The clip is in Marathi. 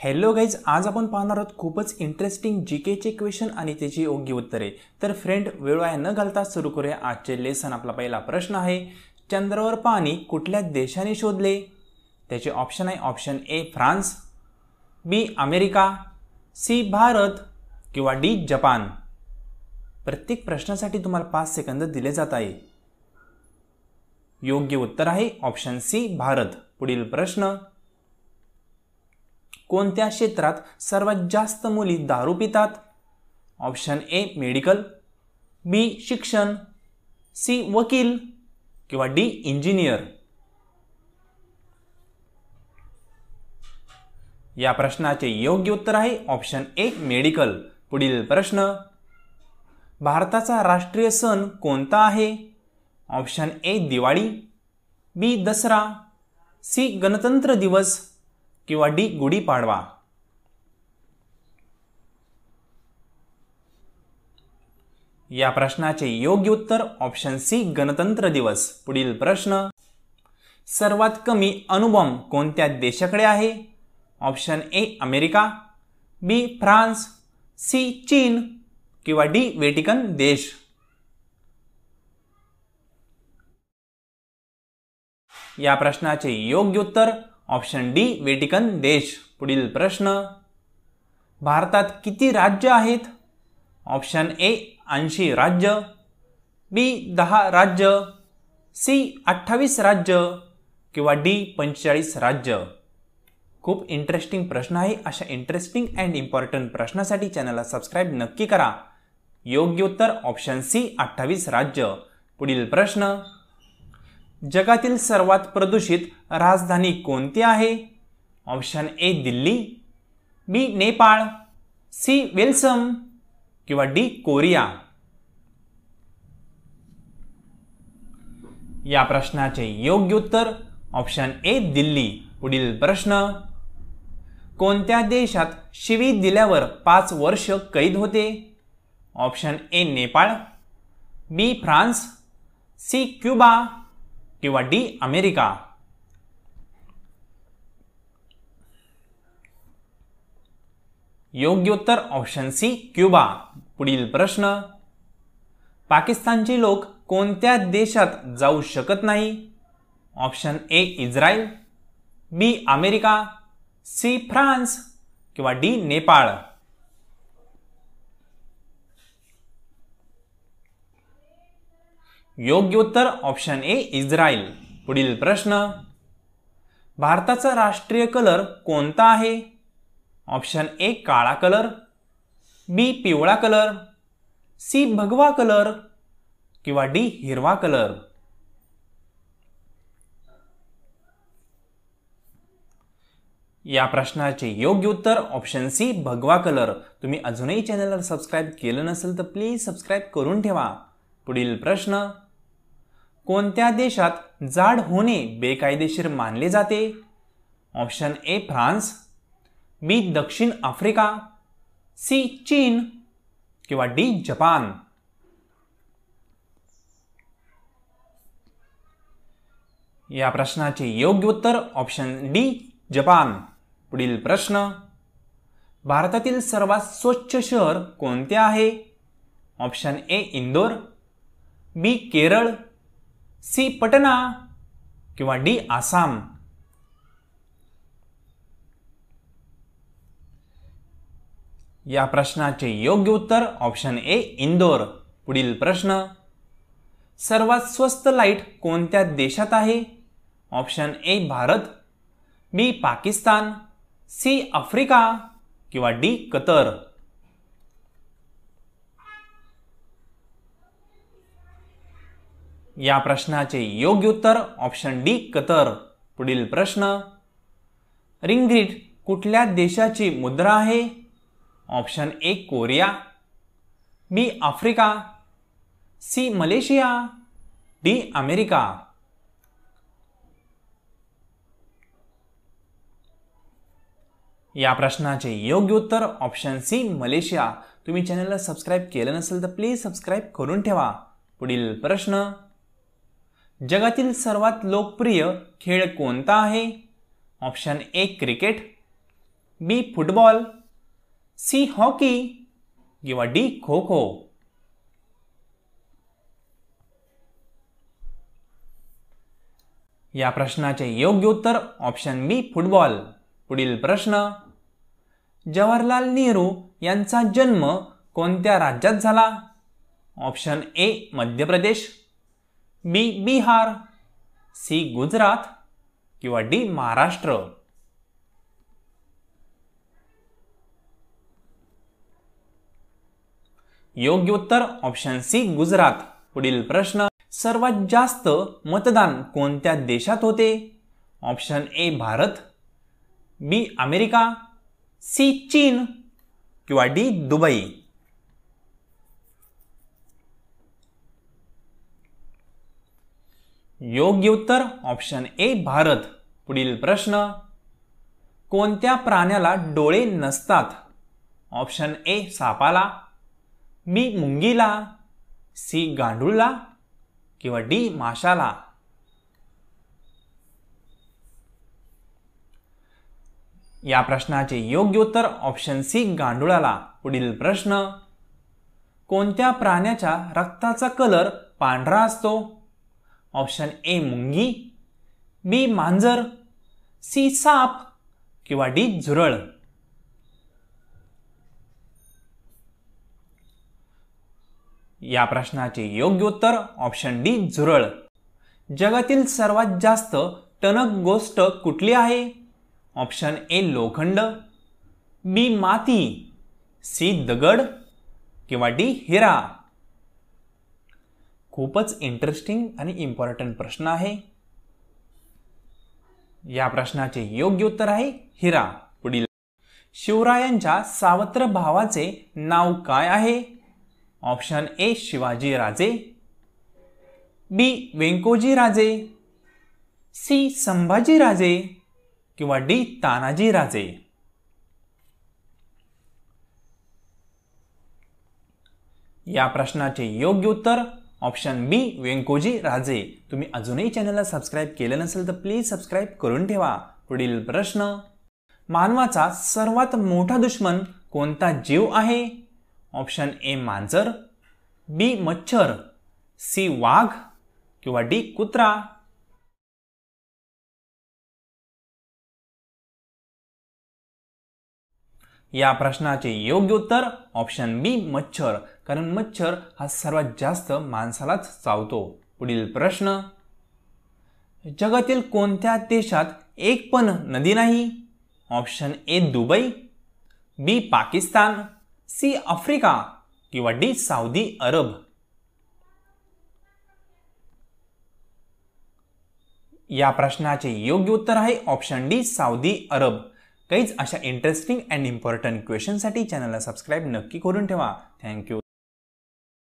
हॅलो गाईज आज आपण पाहणार आहोत खूपच इंटरेस्टिंग जी केचे क्वेश्चन आणि त्याची योग्य उत्तरे. तर फ्रेंड वेळ वाया न घालता सुरू करूया आजचे लेसन आपला पहिला प्रश्न आहे चंद्रावर पाणी कुठल्या देशाने शोधले? त्याचे ऑप्शन आहे option A France B America C Bharat किंवा डी जपान. प्रत्येक प्रश्नासाठी तुम्हाला पाच सेकंद दिले जात आहे. योग्य उत्तर आहे ऑप्शन सी भारत. पुढील प्रश्न कोणत्या क्षेत्रात सर्वात जास्त मुली दारू पितात? ऑप्शन ए मेडिकल बी शिक्षण. सी वकील. किंवा डी इंजिनियर या प्रश्नाचे योग्य उत्तर आहे ऑप्शन ए मेडिकल पुढील प्रश्न. भारताचा राष्ट्रीय सण कोणता आहे? Option A Diwali. B Dussehra. C Gantantra Diwas. किंवा डी गुढीपाडवा या प्रश्नाचे योग्य उत्तर ऑप्शन सी गणतंत्र दिवस. पुढील प्रश्न सर्वात कमी अणुबॉम्ब कोणत्या देशाकडे आहे? Option A America. B France. C चीन. किंवा डी वेटिकन देश. या प्रश्नाचे योग्य उत्तर ऑप्शन डी वेटिकन देश. पुढील प्रश्न. भारतात किती राज्य आहेत? ऑप्शन ए ऐंशी राज्य. बी दहा राज्य. सी अठ्ठावीस राज्य. किंवा डी पंचेचाळीस राज्य. खूप इंटरेस्टिंग प्रश्न आहे. अशा इंटरेस्टिंग अँड इम्पॉर्टंट प्रश्नासाठी चॅनलला सबस्क्राईब नक्की करा. योग्य उत्तर ऑप्शन सी अठ्ठावीस राज्य. पुढील प्रश्न. जगातील सर्वात प्रदूषित राजधानी कोणती आहे? Option A Delhi B Nepal C वेल्सम किंवा डी कोरिया. या प्रश्नाचे योग्य उत्तर ऑप्शन ए दिल्ली. पुढील प्रश्न कोणत्या देशात शिवी दिल्यावर पाच वर्ष कैद होते? Option A Nepal B France C Cuba किंवा डी अमेरिका. योग्य उत्तर ऑप्शन सी क्युबा. पुढील प्रश्न. पाकिस्तानचे लोक कोणत्या देशात जाऊ शकत नाही? Option A Israel. B America. C France. किंवा डी नेपाळ. योग्य उत्तर ऑप्शन ए इस्रायल. पुढील प्रश्न. भारताचा राष्ट्रीय कलर कोणता आहे? ऑप्शन ए काळा कलर बी पिवळा कलर सी भगवा कलर किंवा डी हिरवा कलर या प्रश्नाचे योग्य उत्तर ऑप्शन सी भगवा कलर तुम्ही अजूनही चॅनलला सबस्क्राईब केलं नसेल तर प्लीज सबस्क्राईब करून ठेवा. पुढील प्रश्न. कोणत्या देशात जाड होणे बेकायदेशीर मानले जाते? Option A France. बी दक्षिण आफ्रिका. सी चीन. किंवा डी जपान. या प्रश्नाचे योग्य उत्तर ऑप्शन डी जपान. पुढील प्रश्न. भारतातील सर्वात स्वच्छ शहर कोणते आहे? Option A Indore. B Kerala. C Patna किंवा डी आसाम. या प्रश्नाचे योग्य उत्तर ऑप्शन ए इंदोर. पुढील प्रश्न सर्वात स्वस्त लाइट कोणत्या देशात आहे? Option A Bharat. B Pakistan. C Africa. किंवा डी कतर. या प्रश्नाचे योग्य उत्तर ऑप्शन डी कतर. पुढील प्रश्न. रिंग्रीट कुठल्या देशाची मुद्रा आहे? Option A Korea. B Africa. C Malaysia. D America. या प्रश्नाचे योग्य उत्तर ऑप्शन सी मलेशिया. तुम्ही चॅनलला सबस्क्राईब केलं नसेल तर प्लीज सबस्क्राईब करून ठेवा. पुढील प्रश्न. जगातील सर्वात लोकप्रिय खेळ कोणता आहे? Option A cricket B football C hockey किंवा डी खो खो या प्रश्नाचे योग्य उत्तर ऑप्शन बी फुटबॉल. पुढील प्रश्न जवाहरलाल नेहरू यांचा जन्म कोणत्या राज्यात झाला? Option A Madhya Pradesh. B Bihar C Gujarat किंवा डी महाराष्ट्र. योग्य उत्तर ऑप्शन सी गुजरात. पुढील प्रश्न सर्वात जास्त मतदान कोणत्या देशात होते? Option A Bharat. B America. C चीन. किंवा डी दुबई. योग्य उत्तर? Option A Bharat. पुढील प्रश्न. कोणत्या प्राण्याला डोळे नसतात? ऑप्शन ए सापाला. बी मुंगीला. सी गांडूळला. किंवा डी माशाला. या प्रश्नाचे योग्य उत्तर ऑप्शन सी गांडुळाला. पुढील प्रश्न. कोणत्या प्राण्याच्या रक्ताचा कलर पांढरा असतो? ऑप्शन ए मुंगी बी मांजर सी साप किंवा डी झुरळ. या प्रश्नाचे योग्य उत्तर ऑप्शन डी झुरळ. जगातील सर्वात जास्त टणक गोष्ट कुठली आहे? ऑप्शन ए लोखंड बी माती सी दगड किंवा डी हिरा. खूपच इंटरेस्टिंग आणि इम्पॉर्टंट प्रश्न आहे. या प्रश्नाचे योग्य उत्तर आहे हिरा पुढील. शिवरायांच्या सावत्र भावाचे नाव काय आहे? ऑप्शन ए शिवाजी राजे. बी वेंकोजी राजे. सी संभाजी राजे. किंवा डी तानाजी राजे. या प्रश्नाचे योग्य उत्तर ऑप्शन बी व्यंकोजी राजे. तुम्ही अजूनही चॅनलला सबस्क्राईब केलं नसेल तर प्लीज सबस्क्राईब करून ठेवा. पुढील प्रश्न मानवाचा सर्वात मोठा दुश्मन कोणता जीव आहे? ऑप्शन ए मांजर बी मच्छर सी वाघ किंवा डी कुत्रा. या प्रश्नाचे योग्य उत्तर ऑप्शन बी मच्छर. कारण मच्छर हा सर्वात जास्त माणसालाच चावतो. पुढील प्रश्न. जगातील कोणत्या देशात एक पण नदी नाही? Option A Dubai. B Pakistan. C Africa. किंवा डी सौदी अरब. या प्रश्नाचे योग्य उत्तर आहे ऑप्शन डी सौदी अरब. काहीच अशा इंटरेस्टिंग अँड इम्पॉर्टंट क्वेश्चनसाठी चॅनलला सबस्क्राईब नक्की करून ठेवा. थँक्यू